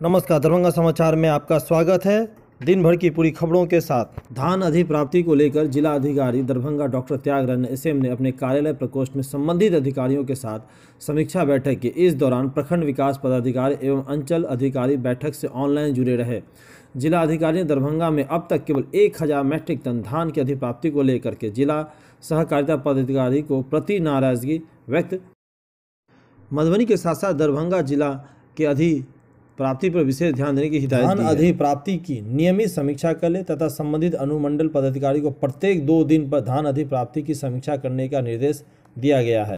नमस्कार, दरभंगा समाचार में आपका स्वागत है। दिन भर की पूरी खबरों के साथ, धान अधिप्राप्ति को लेकर जिला अधिकारी दरभंगा डॉक्टर त्यागराजन एसएम ने अपने कार्यालय प्रकोष्ठ में संबंधित अधिकारियों के साथ समीक्षा बैठक की। इस दौरान प्रखंड विकास पदाधिकारी एवं अंचल अधिकारी बैठक से ऑनलाइन जुड़े रहे। जिला अधिकारी ने दरभंगा में अब तक केवल एक हज़ार मैट्रिक टन धान की अधिप्राप्ति को लेकर के जिला सहकारिता पदाधिकारी को प्रति नाराज़गी व्यक्त। मधुबनी के साथ साथ दरभंगा जिला के अधि प्राप्ति पर विशेष ध्यान देने की हिदायत धान अधिप्राप्ति की नियमित समीक्षा कर ले तथा संबंधित अनुमंडल पदाधिकारी को प्रत्येक दो दिन पर धान अधिप्राप्ति की समीक्षा करने का निर्देश दिया गया है।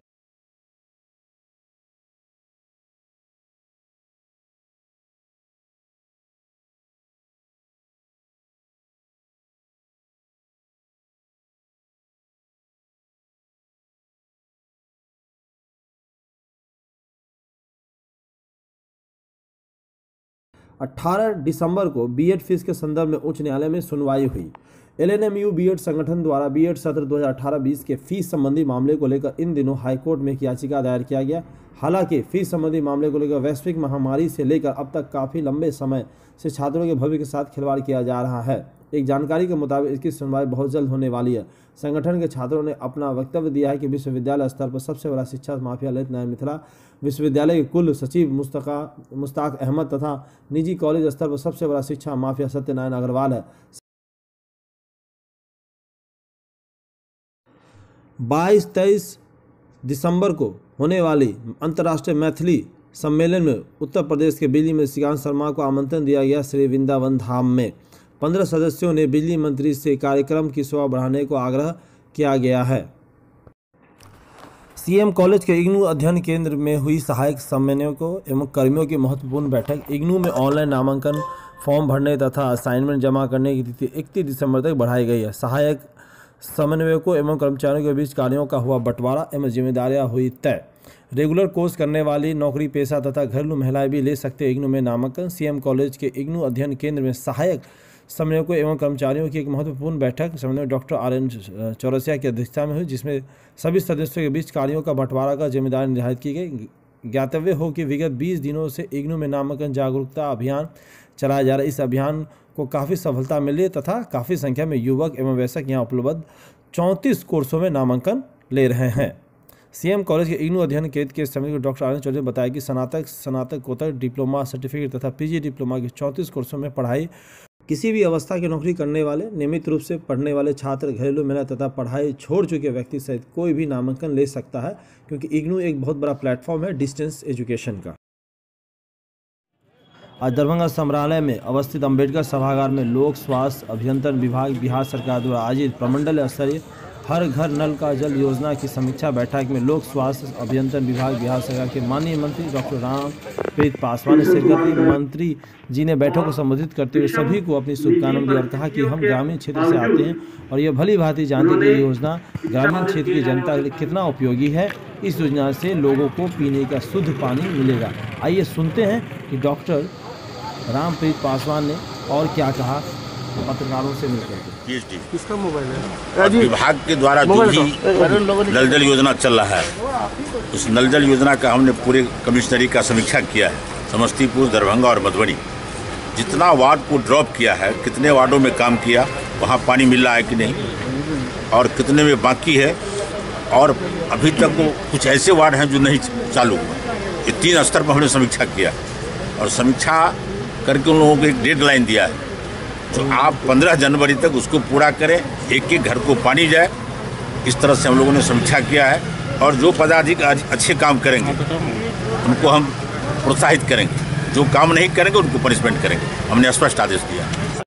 अट्ठारह दिसंबर को बीएड फ़ीस के संदर्भ में उच्च न्यायालय में सुनवाई हुई। एलएनएमयू बीएड संगठन द्वारा बीएड सत्र 2018-20 के फ़ीस संबंधी मामले को लेकर इन दिनों हाईकोर्ट में एक याचिका दायर किया गया। हालाँकि फ़ीस संबंधी मामले को लेकर वैश्विक महामारी से लेकर अब तक काफ़ी लंबे समय से छात्रों के भविष्य के साथ खिलवाड़ किया जा रहा है। एक जानकारी के मुताबिक इसकी सुनवाई बहुत जल्द होने वाली है। संगठन के छात्रों ने अपना वक्तव्य दिया है कि विश्वविद्यालय स्तर पर सबसे बड़ा शिक्षा माफिया ललित नारायण मिथिला, विश्वविद्यालय के कुल सचिव मुस्तका मुश्ताक अहमद तथा निजी कॉलेज स्तर पर सबसे बड़ा शिक्षा माफिया सत्यनारायण अग्रवाल है। बाईस तेईस दिसंबर को होने वाली अंतर्राष्ट्रीय मैथिली सम्मेलन में उत्तर प्रदेश के बिजली में श्रीकांत शर्मा को आमंत्रण दिया गया श्री वृंदावन धाम में। पंद्रह सदस्यों ने बिजली मंत्री से कार्यक्रम की शोभा बढ़ाने को आग्रह किया गया है। सीएम कॉलेज के इग्नू अध्ययन केंद्र में हुई सहायक समन्वयकों एवं कर्मियों की महत्वपूर्ण बैठक, इग्नू में ऑनलाइन नामांकन, फॉर्म भरने तथा असाइनमेंट जमा करने की तिथि इकतीस दिसंबर तक बढ़ाई गई है। सहायक समन्वयकों एवं कर्मचारियों के बीच कार्यों का हुआ बंटवारा एवं जिम्मेदारियाँ हुई तय। रेगुलर कोर्स करने वाली नौकरी, पेशा तथा घरेलू महिलाएँ भी ले सकते इग्नू में नामांकन, सीएम कॉलेज के इग्नू अध्ययन केंद्र में सहायक समन्वयकों एवं कर्मचारियों की एक महत्वपूर्ण बैठक समन्वय डॉक्टर आर एन चौरसिया की अध्यक्षता में हुई, जिसमें सभी सदस्यों के बीच कार्यों का बंटवारा का ज़िम्मेदारी निर्धारित की गई। ज्ञातव्य हो कि विगत 20 दिनों से इग्नू में नामांकन जागरूकता अभियान चलाया जा रहा है। इस अभियान को काफ़ी सफलता मिली तथा काफ़ी संख्या में युवक एवं वयस्क यहाँ उपलब्ध चौंतीस कोर्सों में नामांकन ले रहे हैं। सीएम कॉलेज के इग्नू अध्ययन केंद्र के समिति डॉक्टर आनंद चौधरी ने बताया कि स्नातक, स्नातकोत्तर डिप्लोमा, सर्टिफिकेट तथा पीजी डिप्लोमा के चौंतीस कोर्सों में पढ़ाई किसी भी अवस्था की नौकरी करने वाले, नियमित रूप से पढ़ने वाले छात्र, घरेलू मेहनत तथा पढ़ाई छोड़ चुके व्यक्ति सहित कोई भी नामांकन ले सकता है, क्योंकि इग्नू एक बहुत बड़ा प्लेटफॉर्म है डिस्टेंस एजुकेशन का। आज दरभंगा संग्रहालय में अवस्थित अंबेडकर सभागार में लोक स्वास्थ्य अभियंत्रण विभाग बिहार सरकार द्वारा आयोजित प्रमंडल स्तरीय हर घर नल का जल योजना की समीक्षा बैठक में लोक स्वास्थ्य अभियंत्रण विभाग, बिहार सरकार के माननीय मंत्री डॉक्टर राम प्रीत पासवान शिरकत मंत्री जी ने बैठक को संबोधित करते हुए सभी को अपनी शुभकामनाएँ दी और कहा कि हम ग्रामीण क्षेत्र से आते हैं और यह भली भांति जानते कि योजना ग्रामीण क्षेत्र की जनता के लिए कितना उपयोगी है। इस योजना से लोगों को पीने का शुद्ध पानी मिलेगा। आइए सुनते हैं कि डॉक्टर रामप्रीत पासवान ने और क्या कहा। पत्रकारों से मिलकर किसका मोबाइल है? विभाग के द्वारा जो भी नल जल योजना चल रहा है उस नल जल योजना का हमने पूरे कमिश्नरी का समीक्षा किया है समस्तीपुर दरभंगा और मधुबनी। जितना वार्ड को ड्रॉप किया है कितने वार्डों में काम किया वहाँ पानी मिल रहा है कि नहीं और कितने में बाकी है और अभी तक वो कुछ ऐसे वार्ड हैं जो नहीं चालू हुआ ये तीन स्तर पर हमने समीक्षा किया और समीक्षा करके उन लोगों को एक डेड लाइन दिया है। तो आप 15 जनवरी तक उसको पूरा करें, एक एक घर को पानी जाए। इस तरह से हम लोगों ने समीक्षा किया है और जो पदाधिकारी अच्छे काम करेंगे, उनको हम प्रोत्साहित करेंगे। जो काम नहीं करेंगे, उनको पनिशमेंट करेंगे। हमने स्पष्ट आदेश दिया।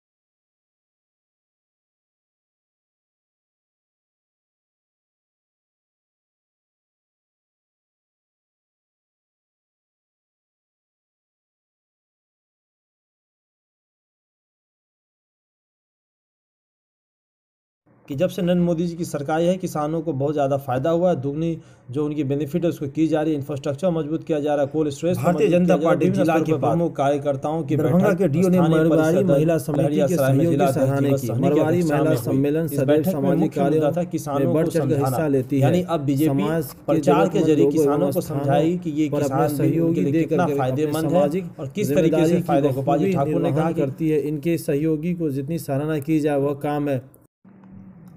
कि जब से नरेंद्र मोदी जी की सरकार है किसानों को बहुत ज़्यादा फ़ायदा हुआ है दुगनी जो उनकी बेनिफिट है उसको की जा रही है इंफ्रास्ट्रक्चर मज़बूत किया जा रहा है cold storage Bharatiya Janata party जिला के प्रमुख कार्यकर्ताओं की दरभंगा के डीओ ने परिषद महिला समिति के सहयोग की सराहना की। अध्यक्षता महिला सम्मेलन सदैव सामाजिक कार्यों था किसानों को चढ़कर हिस्सा लेती है। यानी अब बीजेपी प्रचार के ज़रिए किसानों को समझाई कि ये किसान सहयोग कितना फ़ायदेमंद है और किस तरीके से फ़ायदे पाजी बखूबी ठाकुर ने कहा करती है इनके सहयोगी को जितनी सराहना की जाए वह काम है।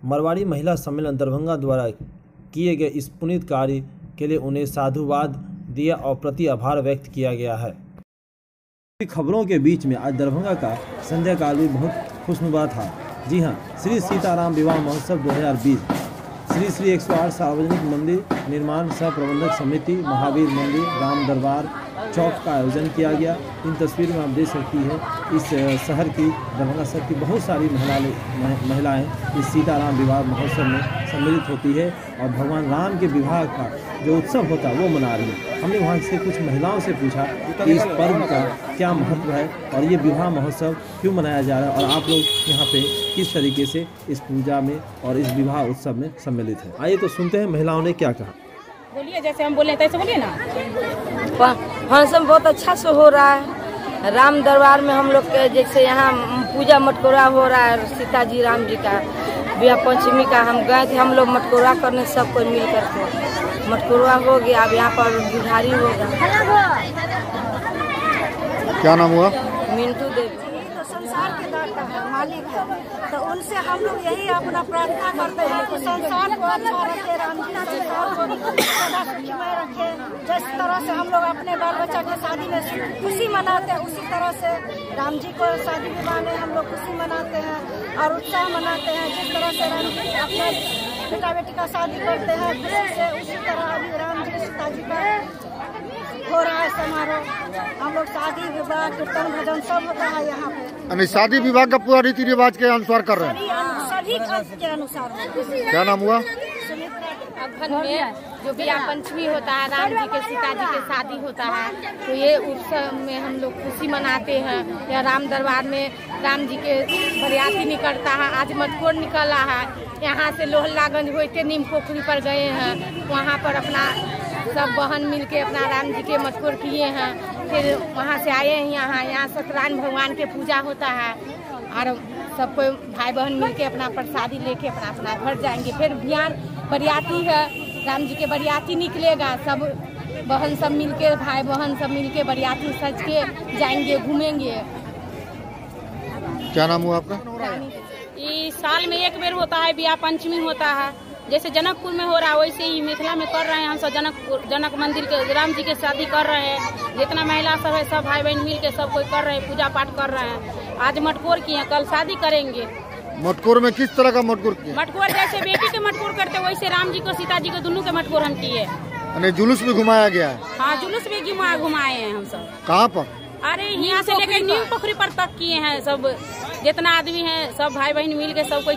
मरवाड़ी महिला सम्मेलन दरभंगा द्वारा किए गए इस पुनीत कार्य के लिए उन्हें साधुवाद दिया और प्रति आभार व्यक्त किया गया है। खबरों के बीच में आज दरभंगा का काल भी बहुत खुशनुमा था। जी हाँ श्री सीताराम विवाह महोत्सव 2020 श्री श्री 108 सार्वजनिक मंदिर निर्माण सह प्रबंधक समिति महावीर मंदिर, राम दरबार चौक का आयोजन किया गया। इन तस्वीर में आप देख सकती है इस शहर की दरभंगा शहर की बहुत सारी महिला मह- महिलाएँ इस सीताराम विवाह महोत्सव में सम्मिलित होती है और भगवान राम के विवाह का जो उत्सव होता है वो मना रही है। हमने वहाँ से कुछ महिलाओं से पूछा कि इस पर्व का क्या महत्व है और ये विवाह महोत्सव क्यों मनाया जा रहा है और आप लोग यहाँ पे किस तरीके से इस पूजा में और इस विवाह उत्सव में सम्मिलित है? आइए तो सुनते हैं महिलाओं ने क्या कहा। बोलिए जैसे हम बोले तैसे बोलिए ना। फ़ंक्शन बहुत अच्छा से हो रहा है। राम दरबार में हम लोग के जैसे यहाँ पूजा मटकोरा हो रहा है सीता जी राम जी का ब्याह पंचमी का हम गए थे हम लोग मटकोरा करने सब कोई मिल करके मटकोरा हो गया अब यहाँ पर बिहारी होगा क्या नाम हुआ? मिंटू देवी। संसार के दाता है, मालिक है। तो उनसे हम लोग यही अपना प्रार्थना करते हैं कि संसार को अच्छा रखे राम जी संसार को सुखमय रखे। जिस तरह से हम लोग अपने बाल बच्चा के शादी में खुशी मनाते हैं, उसी तरह से राम जी को शादी विवाह में हम लोग खुशी मनाते हैं और उत्साह मनाते हैं। जिस तरह से राम जी अपने बेटा बेटी का शादी करते हैं से उसी तरह अभी राम जी सीता जी का हो रहा है समारोह। हम लोग शादी विवाह कीर्तन भजन सब होता है यहाँ पे। यानी शादी विवाह का पूरा रीति रिवाज के अनुसार कर रहे हैं? सभी के अनुसार क्या नाम हुआ? अखन में जो बिया पंचमी होता है राम जी के सीता जी के शादी होता है तो ये उत्सव में हम लोग खुशी मनाते हैं। या राम दरबार में राम जी के बरियाती निकलता है आज मटकोर निकला है। यहाँ से लोहल्लागंज होते नीम पोखरी पर गए हैं वहाँ पर अपना सब बहन मिल के अपना राम जी के मटकोर किए हैं। फिर वहाँ से आए हैं यहाँ। यहाँ सत्यनारायण भगवान के पूजा होता है। और सब कोई भाई बहन मिल के अपना प्रसादी लेके अपना अपना घर जाएँगे। फिर बिहार बरियाती है। राम जी के बरियाती निकलेगा। सब बहन सब मिल के भाई बहन सब मिल के बरियाती सज के जाएँगे घूमेंगे। क्या नाम हुआ आपका? ये साल में एक बेर होता है बिया पंचमी होता है। जैसे जनकपुर में हो रहा है वैसे ही मिथिला में कर रहे हैं हम सब। जनकपुर जनक मंदिर के राम जी के शादी कर रहे हैं। जितना महिला सब है सब भाई बहन मिल के सब कोई कर रहे हैं पूजा पाठ कर रहे हैं। आज मटकोर किए हैं कल शादी करेंगे। मटकोर में किस तरह का मटकोर किया मटकोर जैसे बेटी के मटकोर करते वैसे राम जी को सीता जी को दोनों के मटकोर हम किए। जुलूस भी घुमाया गया है? हाँ जुलूस भी घुमा घुमाए हैं हम सब। कहाँ पर? अरे यहाँ से लेकर न्यू पोखरी पर तक किए हैं सब। जितना आदमी है सब भाई बहन मिल के सब कोई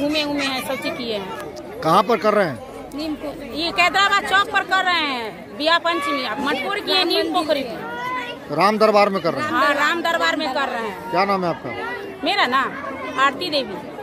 घूमे उमे हैं सब चीज़ किए हैं। कहाँ पर कर रहे हैं? ये कैदराबाद चौक पर कर रहे हैं बिया पंचमी। आप मनपुर की है नीम पोखरी में। राम दरबार में कर रहे हैं? हाँ राम दरबार में कर रहे हैं। क्या नाम है आपका? मेरा नाम आरती देवी।